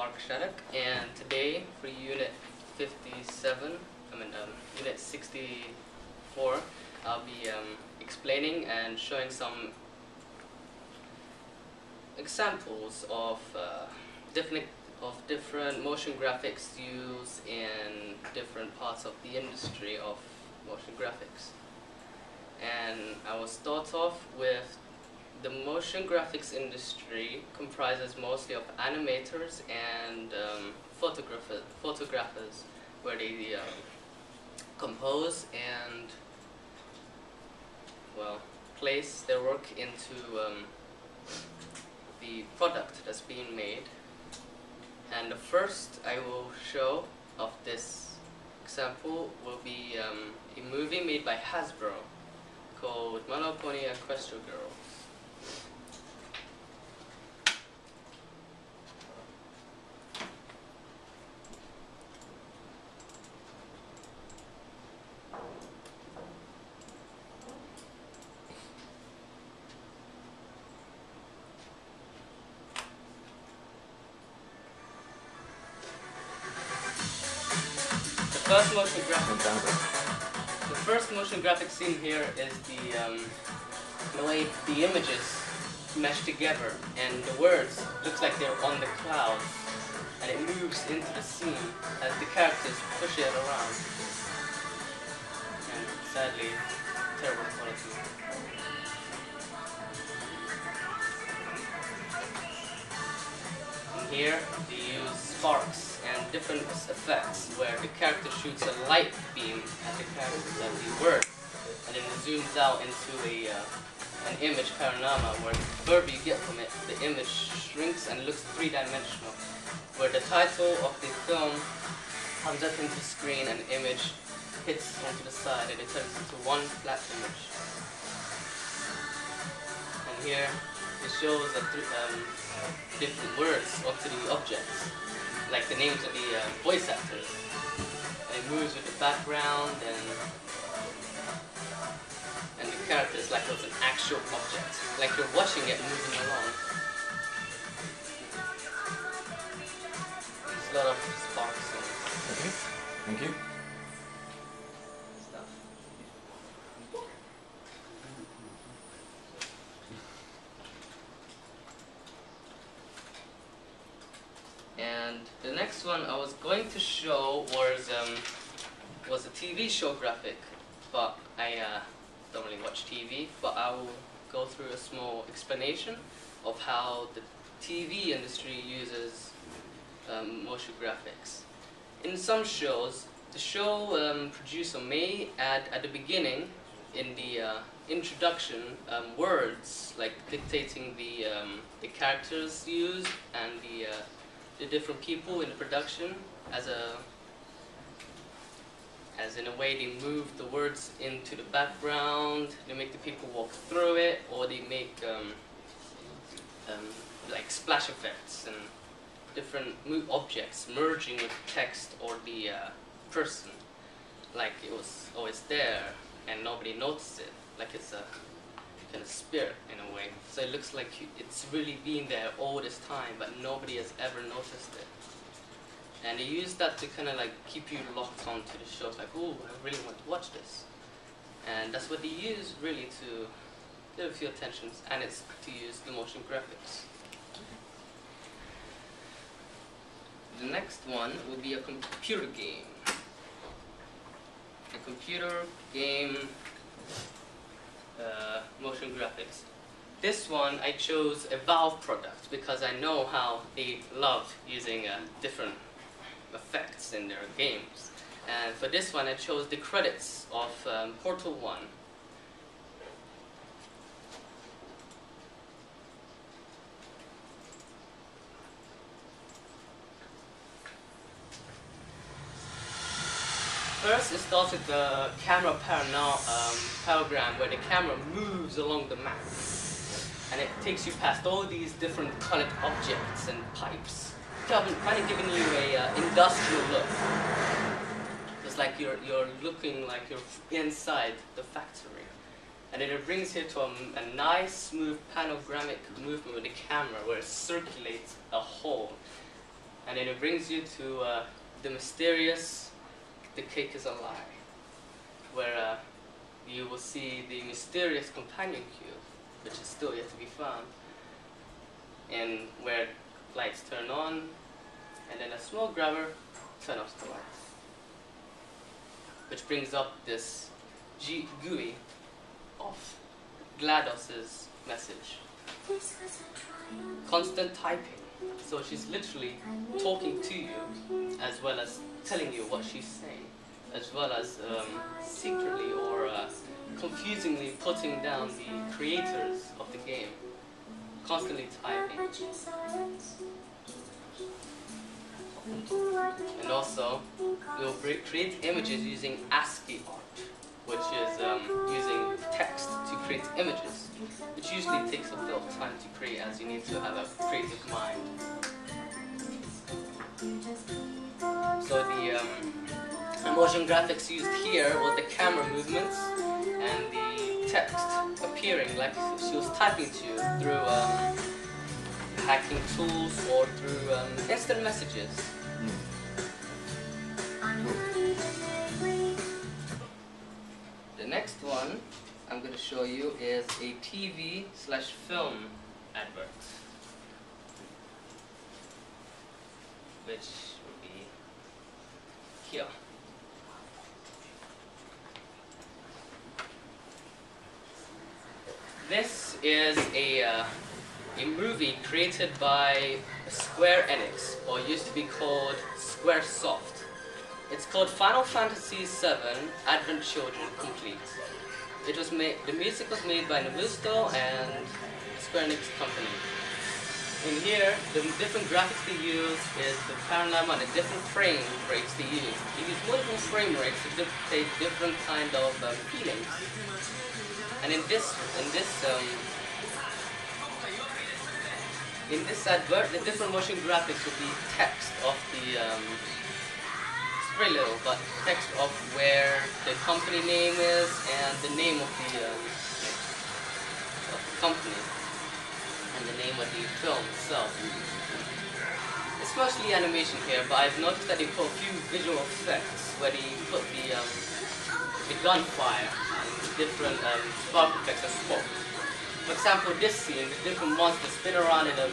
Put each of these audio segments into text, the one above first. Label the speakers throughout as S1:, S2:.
S1: Mark Shattuck, and today for Unit 57, I mean um, Unit 64, I'll be um, explaining and showing some examples of uh, different of different motion graphics used in different parts of the industry of motion graphics. And I will start off with the motion graphics industry comprises mostly of animators and um, photographer, photographers where they um, compose and well place their work into um, the product that's being made and the first I will show of this example will be um, a movie made by Hasbro called My Little Girls. The first motion graphic The first motion graphic scene here is the um, the way the images mesh together and the words looks like they're on the clouds and it moves into the scene as the characters push it around. And sadly, terrible quality. And here they use sparks and different effects where the character shoots a light beam at the character that the word and then it zooms out into a uh, an image panorama where the further you get from it, the image shrinks and looks three-dimensional. Where the title of the film comes up into the screen and the image hits onto the side and it turns into one flat image. And here it shows the um, different words onto the objects, like the names of the uh, voice actors. And it moves with the background and and the characters like it was an actual object, like you're watching it moving along. There's a lot of sparks
S2: Okay, thank you.
S1: stuff. And the next one I was going to show was um, was a TV show graphic, but I uh, don't really watch TV. But I will go through a small explanation of how the TV industry uses um, motion graphics. In some shows, the show um, producer may add at the beginning, in the uh, introduction, um, words like dictating the um, the characters used and the uh, the different people in the production as a as in a way they move the words into the background, they make the people walk through it, or they make um, um, like splash effects and different objects merging with text or the uh, person, like it was always there and nobody noticed it, like it's a kind of spirit in a way. So it looks like it's really been there all this time, but nobody has ever noticed it. And they use that to kind of like keep you locked onto the show. It's like, oh, I really want to watch this. And that's what they use really to get a few attentions, and it's to use the motion graphics. The next one would be a computer game. A computer game uh, motion graphics. This one I chose a Valve product because I know how they love using uh, different effects in their games. And for this one I chose the credits of um, Portal 1. First, it starts with the camera parano- um, where the camera moves along the map. And it takes you past all these different colored objects and pipes. Kind of kind of giving you a uh, industrial look. It's like you're, you're looking like you're inside the factory. And then it brings you to a, a nice, smooth panoramic movement with the camera where it circulates a hole. and then it brings you to uh, the mysterious "The Cake Is a Lie," where uh, you will see the mysterious companion cube, which is still yet to be found, and where lights turn on, and then a small grabber turn off the lights, which brings up this G- GUI of GLaDOS's message. Constant typing. So she's literally talking to you as well as telling you what she's saying, as well as um, secretly or uh, confusingly putting down the creators of the game. Constantly typing. And also, you'll create images using ASCII art, which is um, using text to create images, which usually takes a bit of time to create as you need to have a creative mind. So the um, motion graphics used here was the camera movements and the text appearing like she was typing to you through um, hacking tools or through um, instant messages. One I'm going to show you is a TV slash film advert, which would be here. This is a, uh, a movie created by Square Enix, or used to be called Squaresoft. It's called Final Fantasy VII Advent Children Complete. It was made. The music was made by Namusto and Square Enix Company. In here, the different graphics they use is the panorama and the different frame rates they use. They use multiple frame rates to dictate different kind of um, feelings. And in this, in this, um, in this advert, the different motion graphics will be text of the um, very little, but text of where the company name is and the name of the, um, of the company and the name of the film itself. It's mostly animation here, but I've noticed that they put a few visual effects where they put the um, the gunfire and different um, spark effects and smoke. For example, this scene, the different monsters spin around in a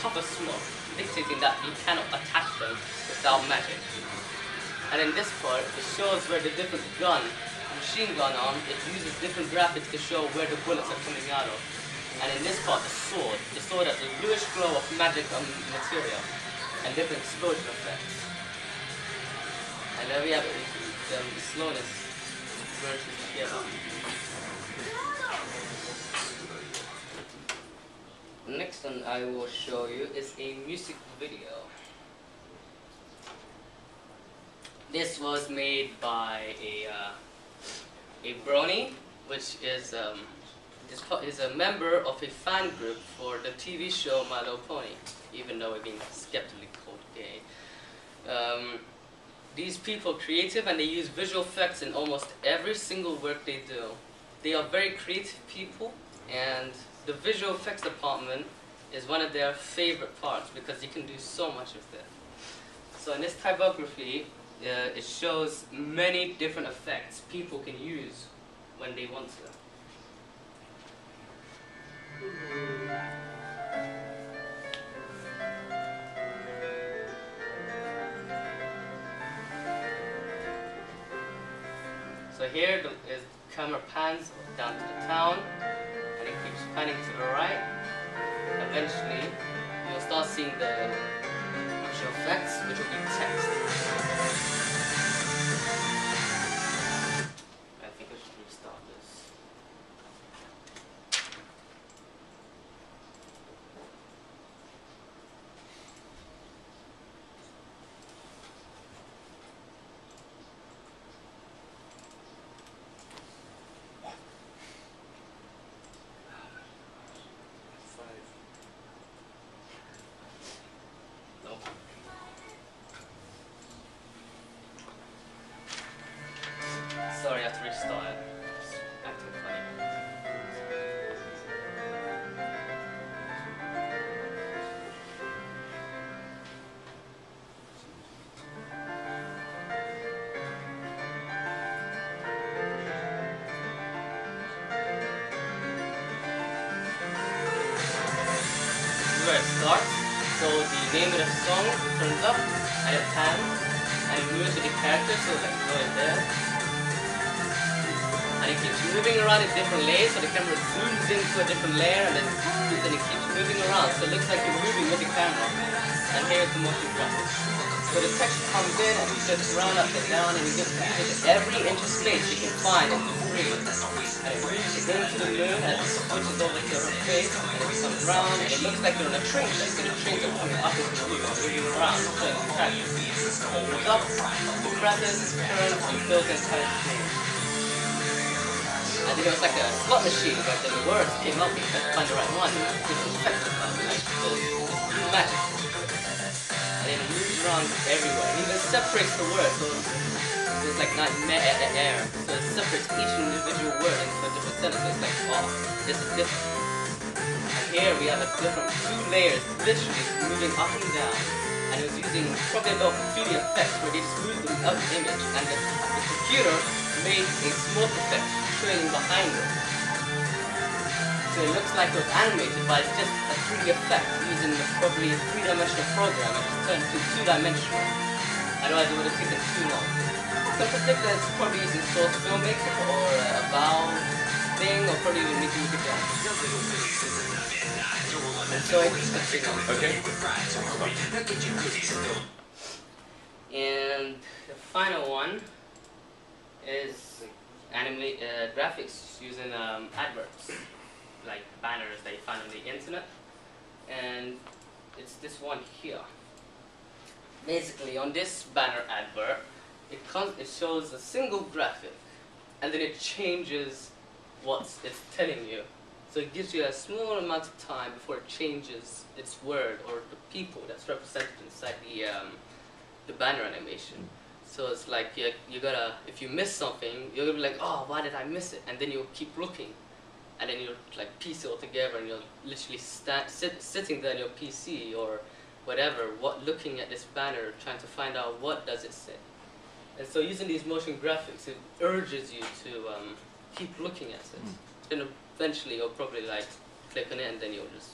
S1: puff of smoke, dictating that you cannot attack them without magic. And in this part, it shows where the different gun, machine gun arm, it uses different graphics to show where the bullets are coming out of. And in this part, the sword, the sword has a bluish glow of magic material and different explosion effects. And then we have the, um, the slowness versus together. The next one I will show you is a music video. This was made by a uh, a brony, which is um, is, is a member of a fan group for the TV show My Little Pony, even though we're being skeptically called gay. Um, these people are creative and they use visual effects in almost every single work they do. They are very creative people and the visual effects department is one of their favorite parts because you can do so much with it. So in this typography, uh, it shows many different effects people can use when they want to. So here the is camera pans down to the town and it keeps panning to the right. Eventually you'll start seeing the visual effects which will be text. So the name of the song turns up and it pans and moves with the character, so like going there. And it keeps moving around in different layers, so the camera zooms into a different layer and then zooms and it keeps moving around. So it looks like you're moving with the camera. And here's the motion graphics. So the text comes in and you just run up and down and you just use every inch of space you can find the screen. And it the moon and it switches over to her face and it and it looks like you're on a train track. So the trains are coming up the moon and moving around. It's of goes up, presses, turns, and the entire screen. And it was like a slot machine where the words came up and you had to find the right one. It was effective, like, so it's magic and it around everywhere. It even separates the word, so it's like not me air. So it separates each individual word into a different sentence. It's like, oh, this is different. And here we have a different two layers, literally moving up and down. And it was using probably a lot of 3D effects where they just moved them up the image, and the, the computer made a smoke effect showing behind it. So it looks like it was animated, but it's just a 3D effect using probably a three-dimensional program and turned to two-dimensional. Otherwise it would have taken too long. So in particular it's probably using Source Filmmaker or a BAO thing or probably even Mickey Mickey Jam. And so I just continue.
S2: Okay.
S1: And the final one is anime uh, graphics using um, adverts, like banners that you find on the internet. And it's this one here. Basically, on this banner advert, it comes, it shows a single graphic, and then it changes what it's telling you. So it gives you a small amount of time before it changes its word or the people that's represented inside the um, the banner animation. So it's like you, you gotta, if you miss something, you're gonna be like, oh, why did I miss it? And then you'll keep looking. And then you'll like piece it all together and you're literally sta- sit, sitting there on your PC or whatever, what, looking at this banner, trying to find out what does it say. And so using these motion graphics, it urges you to um, keep looking at it. and eventually you'll probably like click on it and then you'll just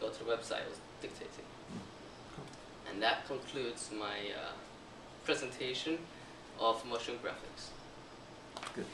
S1: go to the website it was dictating. And that concludes my uh, presentation of motion graphics.
S2: Good.